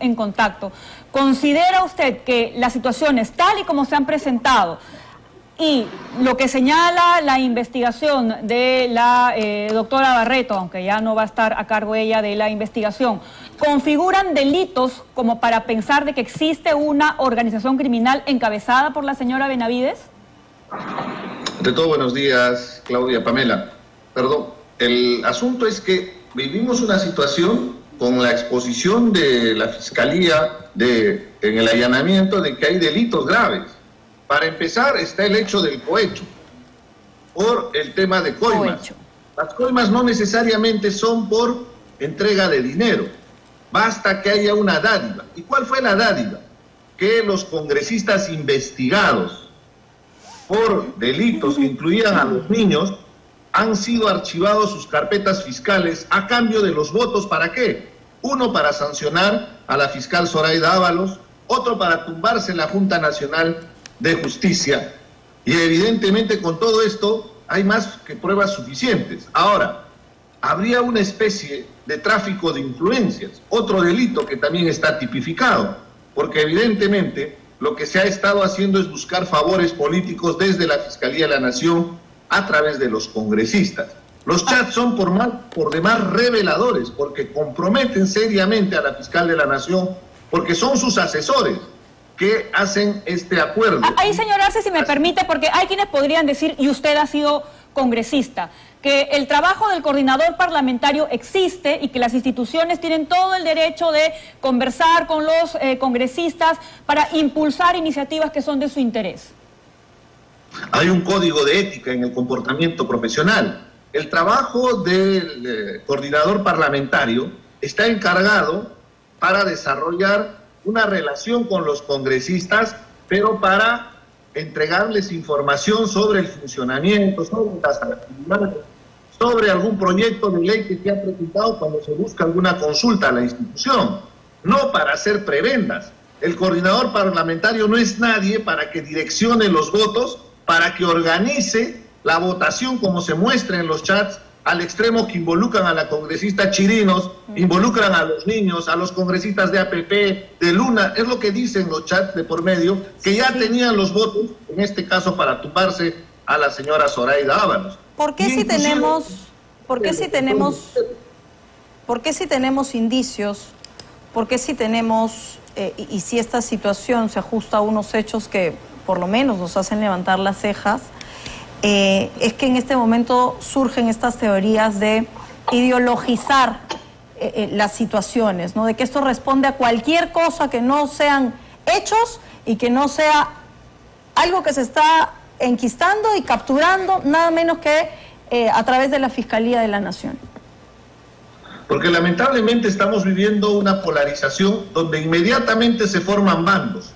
en contacto. ¿Considera usted que las situaciones tal y como se han presentado y lo que señala la investigación de la eh, doctora Barreto, aunque ya no va a estar a cargo ella de la investigación, configuran delitos como para pensar de que existe una organización criminal encabezada por la señora Benavides? De todo, buenos días, Claudia Pamela. Perdón, el asunto es que vivimos una situación con la exposición de la Fiscalía de, en el allanamiento de que hay delitos graves para empezar está el hecho del cohecho, por el tema de coimas. Las coimas no necesariamente son por entrega de dinero, basta que haya una dádiva. ¿Y cuál fue la dádiva? Que los congresistas investigados por delitos que incluían a los niños han sido archivados sus carpetas fiscales a cambio de los votos, ¿para qué? Uno para sancionar a la fiscal Zoraida Ábalos, otro para tumbarse la Junta Nacional de justicia y evidentemente con todo esto hay más que pruebas suficientes. Ahora, habría una especie de tráfico de influencias, otro delito que también está tipificado, porque evidentemente lo que se ha estado haciendo es buscar favores políticos desde la Fiscalía de la Nación a través de los congresistas. Los chats son por, más, por demás reveladores, porque comprometen seriamente a la fiscal de la Nación, porque son sus asesores que hacen este acuerdo. Ah, ahí, señor Arce, si me permite, porque hay quienes podrían decir, y usted ha sido congresista, que el trabajo del coordinador parlamentario existe y que las instituciones tienen todo el derecho de conversar con los eh, congresistas para impulsar iniciativas que son de su interés. Hay un código de ética en el comportamiento profesional. El trabajo del eh, coordinador parlamentario está encargado para desarrollar una relación con los congresistas, pero para entregarles información sobre el funcionamiento, sobre las actividades, sobre algún proyecto de ley que se ha presentado cuando se busca alguna consulta a la institución, no para hacer prebendas. El coordinador parlamentario no es nadie para que direccione los votos, para que organice la votación como se muestra en los chats al extremo que involucran a la congresista Chirinos, involucran a los niños, a los congresistas de APP, de Luna, es lo que dicen los chats de por medio, que ya tenían los votos, en este caso para tumbarse a la señora Zoraida Ábalos. ¿Por qué si tenemos, por qué si tenemos, por qué si tenemos indicios, por qué si tenemos, eh, y, y si esta situación se ajusta a unos hechos que por lo menos nos hacen levantar las cejas, eh, es que en este momento surgen estas teorías de ideologizar eh, eh, las situaciones, ¿no? de que esto responde a cualquier cosa que no sean hechos y que no sea algo que se está enquistando y capturando, nada menos que a través de la Fiscalía de la Nación. Porque lamentablemente estamos viviendo una polarización donde inmediatamente se forman bandos.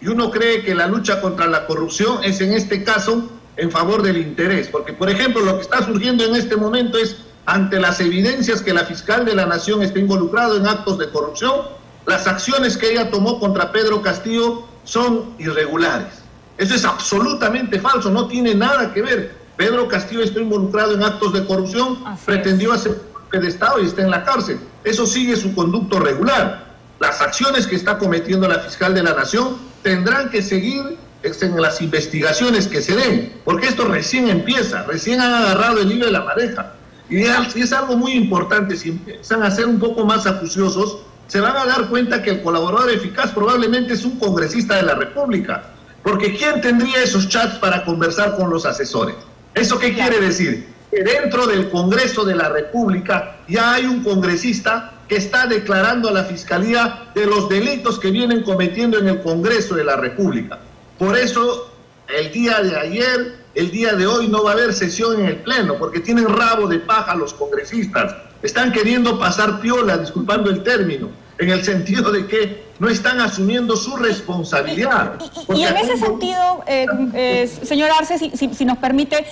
Y uno cree que la lucha contra la corrupción es en este caso en favor del interés. Porque, por ejemplo, lo que está surgiendo en este momento es, ante las evidencias que la fiscal de la Nación está involucrado en actos de corrupción, las acciones que ella tomó contra Pedro Castillo son irregulares. Eso es absolutamente falso, no tiene nada que ver. Pedro Castillo está involucrado en actos de corrupción, pretendió hacer de Estado y está en la cárcel. Eso sigue su conducto regular. Las acciones que está cometiendo la fiscal de la Nación tendrán que seguir en las investigaciones que se den, porque esto recién empieza, recién han agarrado el hilo de la pareja. Y es algo muy importante, si empiezan a ser un poco más acuciosos, se van a dar cuenta que el colaborador eficaz probablemente es un congresista de la República, porque ¿quién tendría esos chats para conversar con los asesores? ¿Eso qué quiere decir? Que dentro del Congreso de la República ya hay un congresista que está declarando a la Fiscalía de los delitos que vienen cometiendo en el Congreso de la República. Por eso, el día de ayer, el día de hoy no va a haber sesión en el Pleno, porque tienen rabo de paja los congresistas. Están queriendo pasar piola, disculpando el término, en el sentido de que no están asumiendo su responsabilidad. Y, en ese sentido, eh, eh, señor Arce, si nos permite,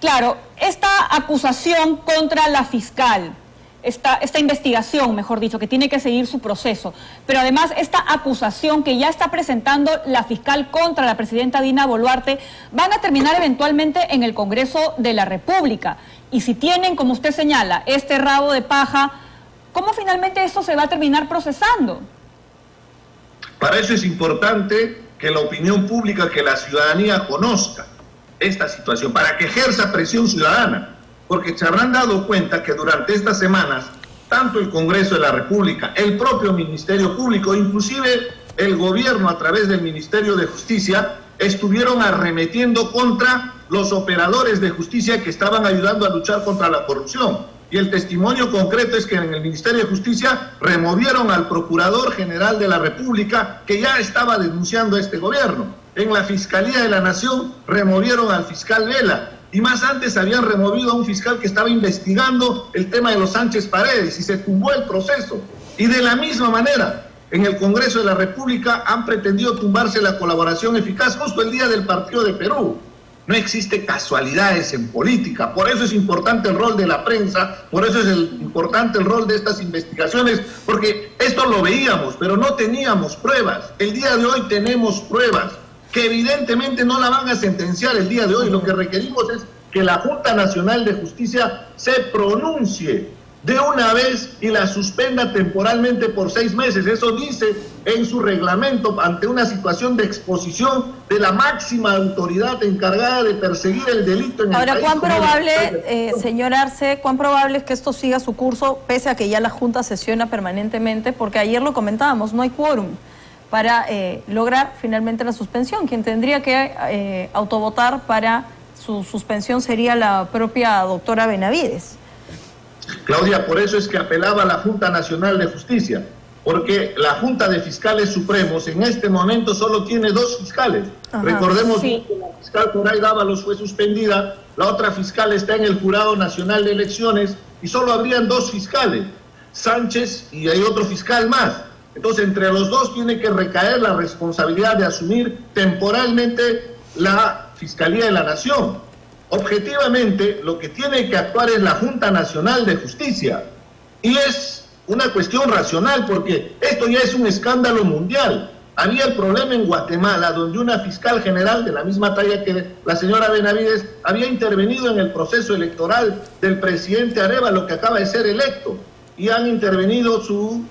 claro, esta acusación contra la fiscal, esta, esta investigación, mejor dicho, que tiene que seguir su proceso, pero además esta acusación que ya está presentando la fiscal contra la presidenta Dina Boluarte, van a terminar eventualmente en el Congreso de la República. Y si tienen, como usted señala, este rabo de paja, ¿cómo finalmente esto se va a terminar procesando? Para eso es importante que la opinión pública, que la ciudadanía conozca esta situación, para que ejerza presión ciudadana, porque se habrán dado cuenta que durante estas semanas, tanto el Congreso de la República, el propio Ministerio Público, inclusive el gobierno a través del Ministerio de Justicia, estuvieron arremetiendo contra los operadores de justicia que estaban ayudando a luchar contra la corrupción. Y el testimonio concreto es que en el Ministerio de Justicia removieron al Procurador General de la República que ya estaba denunciando a este gobierno. En la Fiscalía de la Nación removieron al fiscal Vela. Y más antes habían removido a un fiscal que estaba investigando el tema de los Sánchez Paredes y se tumbó el proceso. Y de la misma manera, en el Congreso de la República han pretendido tumbarse la colaboración eficaz justo el día del partido de Perú. No existe casualidades en política, por eso es importante el rol de la prensa, por eso es importante el rol de estas investigaciones, porque esto lo veíamos, pero no teníamos pruebas. El día de hoy tenemos pruebas que evidentemente no la van a sentenciar el día de hoy. Lo que requerimos es que la Junta Nacional de Justicia se pronuncie de una vez y la suspenda temporalmente por seis meses. Eso dice en su reglamento ante una situación de exposición de la máxima autoridad encargada de perseguir el delito en Ahora, el país. ¿cuán probable, eh, señor Arce, cuán probable es que esto siga su curso pese a que ya la Junta sesiona permanentemente? Porque ayer lo comentábamos, no hay quórum para eh, lograr finalmente la suspensión. Quien tendría que eh, autovotar para su suspensión sería la propia doctora Benavides. Claudia, por eso es que apelaba a la Junta Nacional de Justicia, porque la Junta de Fiscales Supremos en este momento solo tiene dos fiscales. Ajá, Recordemos sí. que la fiscal Coray Dávalos fue suspendida, la otra fiscal está en el Jurado Nacional de Elecciones y solo habrían dos fiscales, Sánchez y hay otro fiscal más. Entonces, entre los dos tiene que recaer la responsabilidad de asumir temporalmente la Fiscalía de la Nación. Objetivamente, lo que tiene que actuar es la Junta Nacional de Justicia. Y es una cuestión racional, porque esto ya es un escándalo mundial. Había el problema en Guatemala, donde una fiscal general de la misma talla que la señora Benavides había intervenido en el proceso electoral del presidente Arevalo, que acaba de ser electo, y han intervenido su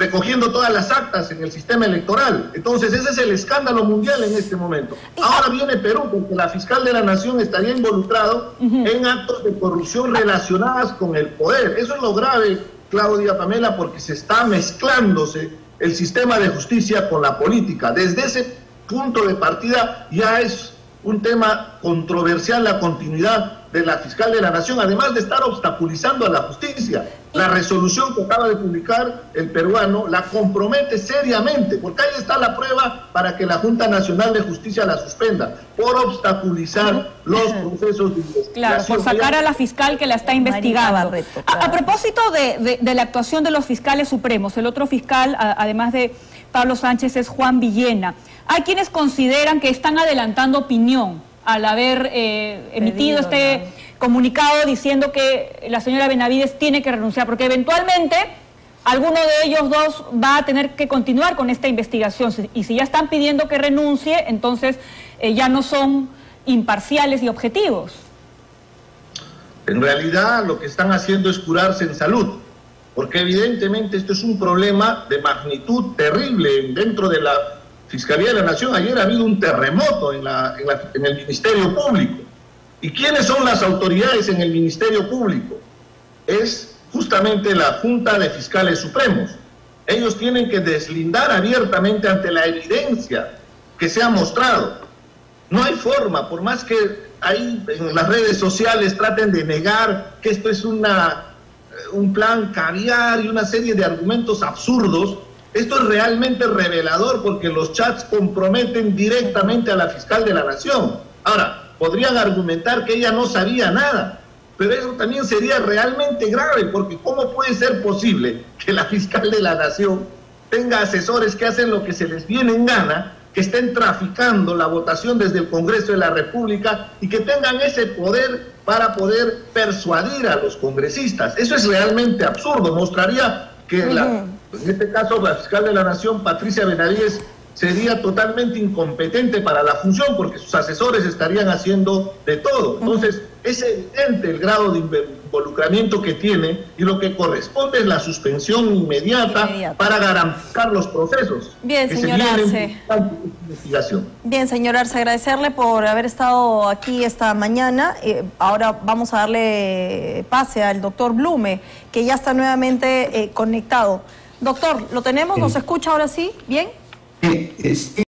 recogiendo todas las actas en el sistema electoral. Entonces, ese es el escándalo mundial en este momento. Ahora viene Perú, porque la fiscal de la Nación estaría involucrado en actos de corrupción relacionadas con el poder. Eso es lo grave, Claudia Pamela, porque se está mezclándose el sistema de justicia con la política. Desde ese punto de partida ya es un tema controversial la continuidad de la fiscal de la Nación, además de estar obstaculizando a la justicia. La resolución que acaba de publicar el peruano la compromete seriamente, porque ahí está la prueba para que la Junta Nacional de Justicia la suspenda, por obstaculizar los procesos de investigación. Claro, por sacar a la fiscal que la está investigando. A- a, propósito de, de- de la actuación de los fiscales supremos, el otro fiscal, a- además de Pablo Sánchez, es Juan Villena. Hay quienes consideran que están adelantando opinión al haber eh, emitido Pedido, este comunicado diciendo que la señora Benavides tiene que renunciar, porque eventualmente alguno de ellos dos va a tener que continuar con esta investigación. Y si ya están pidiendo que renuncie, entonces eh, ya no son imparciales y objetivos. En realidad lo que están haciendo es curarse en salud, porque evidentemente esto es un problema de magnitud terrible dentro de la Fiscalía de la Nación. Ayer ha habido un terremoto en el Ministerio Público. ¿Y quiénes son las autoridades en el Ministerio Público? Es justamente la Junta de Fiscales Supremos. Ellos tienen que deslindar abiertamente ante la evidencia que se ha mostrado. No hay forma, por más que ahí en las redes sociales traten de negar que esto es una, eh, un plan caviar y una serie de argumentos absurdos, esto es realmente revelador porque los chats comprometen directamente a la fiscal de la nación. Ahora, podrían argumentar que ella no sabía nada, pero eso también sería realmente grave porque ¿cómo puede ser posible que la fiscal de la nación tenga asesores que hacen lo que se les viene en gana, que estén traficando la votación desde el Congreso de la República y que tengan ese poder para poder persuadir a los congresistas. Eso es realmente absurdo. Mostraría que, la- en este caso, la fiscal de la Nación, Patricia Benavides, sería totalmente incompetente para la función porque sus asesores estarían haciendo de todo. Entonces, es evidente el grado de involucramiento que tiene y lo que corresponde es la suspensión inmediata, Inmediata. para garantizar los procesos Bien, que señor Arce. investigación. Bien, señor Arce, agradecerle por haber estado aquí esta mañana. Eh, ahora vamos a darle pase al doctor Blume, que ya está nuevamente eh, conectado. Doctor, ¿lo tenemos? ¿Nos escucha ahora sí? ¿Bien? Eh, eh, sí,